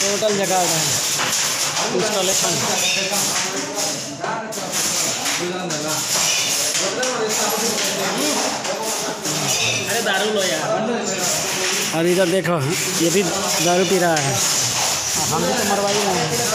Total जगह है। Installation अरे दारू लो यार। और इधर देखो ये भी दारू पी रहा है। हम भी तो मरवाई रहे हैं।